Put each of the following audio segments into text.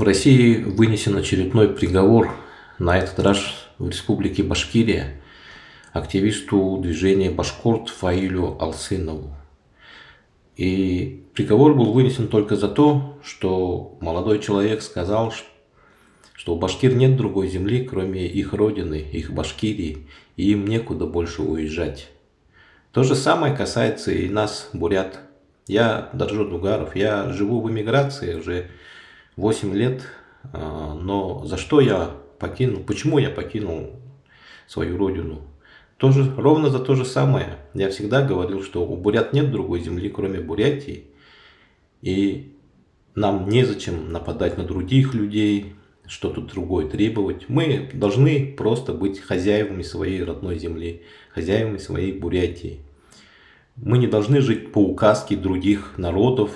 В России вынесен очередной приговор, на этот раз в республике Башкирия, активисту движения Башкорт Фаилю Алсынову. И приговор был вынесен только за то, что молодой человек сказал, что у башкир нет другой земли, кроме их родины, их Башкирии, и им некуда больше уезжать. То же самое касается и нас, бурят. Я Даржо Дугаров, я живу в эмиграции уже 8 лет, а, но за что я покинул, почему я покинул свою родину? Тоже, ровно за то же самое. Я всегда говорил, что у бурят нет другой земли, кроме Бурятии. И нам незачем нападать на других людей, что-то другое требовать. Мы должны просто быть хозяевами своей родной земли, хозяевами своей Бурятии. Мы не должны жить по указке других народов,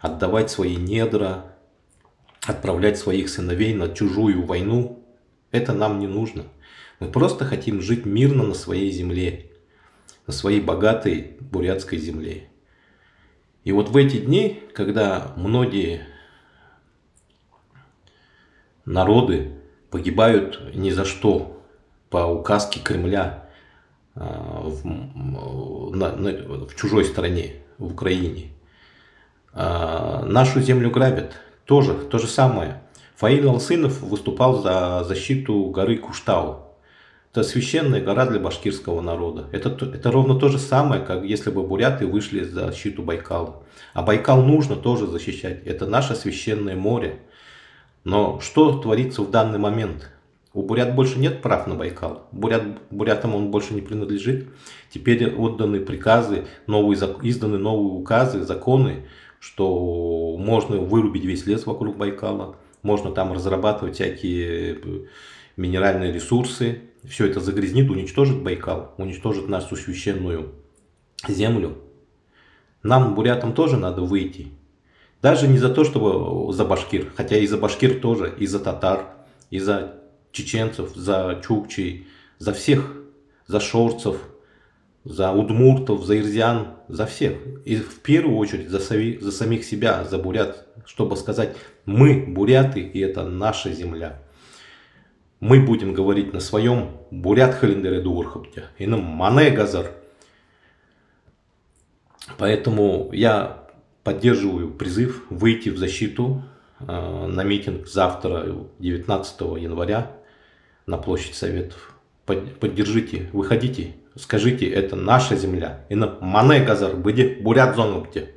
отдавать свои недра, отправлять своих сыновей на чужую войну. Это нам не нужно. Мы просто хотим жить мирно на своей земле, на своей богатой бурятской земле. И вот в эти дни, когда многие народы погибают ни за что по указке Кремля а, в, на, на, в чужой стране, в Украине. А, нашу землю грабят. Тоже то же самое. Фаил Алсынов выступал за защиту горы Куштау. Это священная гора для башкирского народа. Это, это ровно то же самое, как если бы буряты вышли за защиту Байкала. А Байкал нужно тоже защищать. Это наше священное море. Но что творится в данный момент? У бурят больше нет прав на Байкал. Бурят, бурятам он больше не принадлежит. Теперь отданы приказы, новые, изданы новые указы, законы, что можно вырубить весь лес вокруг Байкала, можно там разрабатывать всякие э, минеральные ресурсы. Все это загрязнит, уничтожит Байкал, уничтожит нашу священную землю. Нам, бурятам, тоже надо выйти даже не за то, чтобы за башкир, хотя и за башкир тоже, и за татар, и за чеченцев, за чукчей, за всех, за шорцев, за удмуртов, за ирзян, за всех. И в первую очередь за, сами, за самих себя, за бурят, чтобы сказать, мы буряты, и это наша земля. Мы будем говорить на своем бурят халиндере дуурхапте, и на мане газар. Поэтому я поддерживаю призыв выйти в защиту э, на митинг завтра, 19 января, на площадь Советов. Поддержите, выходите, скажите, это наша земля. И на мане газар, были бурят зонгте.